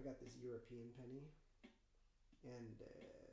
I got this European penny, and uh,